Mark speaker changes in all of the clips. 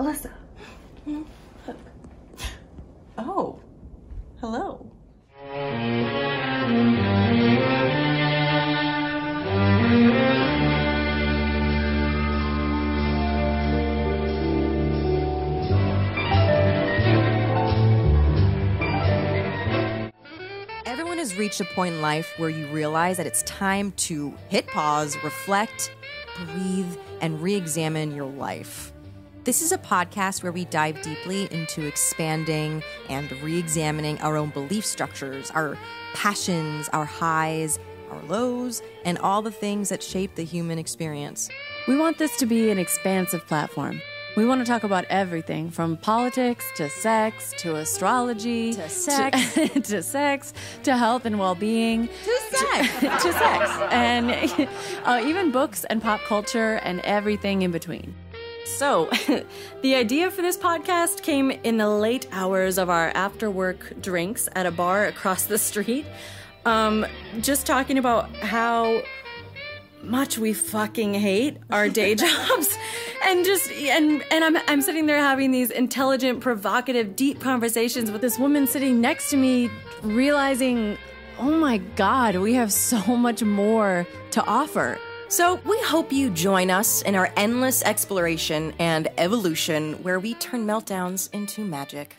Speaker 1: Alissa. Hmm?
Speaker 2: Oh, hello.
Speaker 3: Everyone has reached a point in life where you realize that it's time to hit pause, reflect, breathe, and re examine your life. This is a podcast where we dive deeply into expanding and re examining our own belief structures, our passions, our highs, our lows, and all the things that shape the human experience.
Speaker 4: We want this to be an expansive platform. We want to talk about everything from politics to sex to astrology
Speaker 3: To sex.
Speaker 4: to, to sex to health and well-being
Speaker 3: To sex.
Speaker 4: to sex and uh, even books and pop culture and everything in between. So, the idea for this podcast came in the late hours of our after work drinks at a bar across the street. Um, just talking about how much we fucking hate our day jobs and just and and I'm I'm sitting there having these intelligent provocative deep conversations with this woman sitting next to me realizing oh my god we have so much more to offer
Speaker 3: So, we hope you join us in our endless exploration and evolution where we turn meltdowns into magic.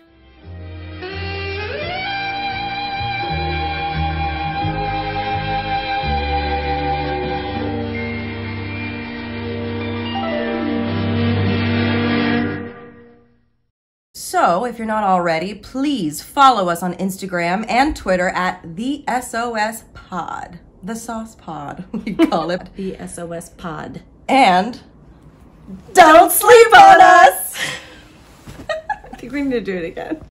Speaker 3: So, if you're not already, please follow us on Instagram and Twitter at the SOS Pod, the Sauce Pod, we call it.
Speaker 4: the SOS pod
Speaker 3: And don't sleep on us!
Speaker 1: I think we need to do it again.